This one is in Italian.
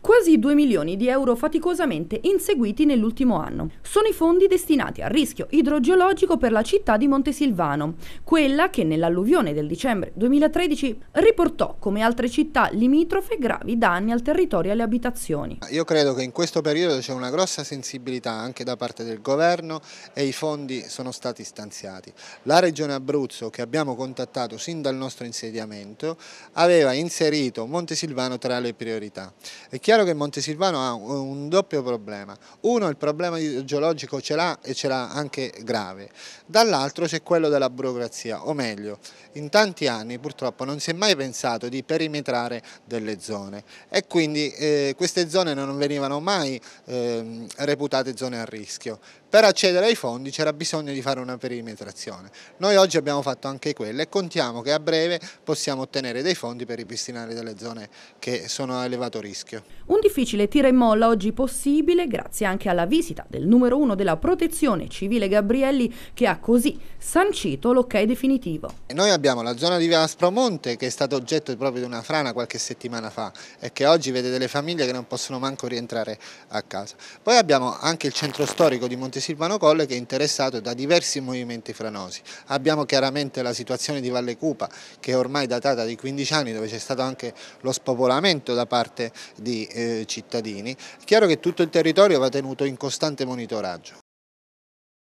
Quasi 2 milioni di euro faticosamente inseguiti nell'ultimo anno. Sono i fondi destinati al rischio idrogeologico per la città di Montesilvano, quella che nell'alluvione del dicembre 2013 riportò, come altre città limitrofe, gravi danni al territorio e alle abitazioni. Io credo che in questo periodo c'è una grossa sensibilità anche da parte del governo e i fondi sono stati stanziati. La Regione Abruzzo, che abbiamo contattato sin dal nostro insediamento, aveva inserito Montesilvano tra le priorità. È chiaro che Montesilvano ha un doppio problema. Uno, il problema geologico ce l'ha e ce l'ha anche grave. Dall'altro c'è quello della burocrazia, o meglio, in tanti anni purtroppo non si è mai pensato di perimetrare delle zone e quindi eh, queste zone non venivano mai eh, reputate zone a rischio. Per accedere ai fondi c'era bisogno di fare una perimetrazione. Noi oggi abbiamo fatto anche quella e contiamo che a breve possiamo ottenere dei fondi per ripristinare delle zone che sono a elevato rischio. Un difficile tira e molla oggi possibile grazie anche alla visita del numero uno della protezione civile Gabrielli che ha così sancito l'ok definitivo. Noi abbiamo la zona di Via Aspromonte che è stata oggetto proprio di una frana qualche settimana fa e che oggi vede delle famiglie che non possono manco rientrare a casa. Poi abbiamo anche il centro storico di Monte Silvano Colle che è interessato da diversi movimenti franosi. Abbiamo chiaramente la situazione di Valle Cupa che è ormai datata di 15 anni dove c'è stato anche lo spopolamento da parte di cittadini. È chiaro che tutto il territorio va tenuto in costante monitoraggio.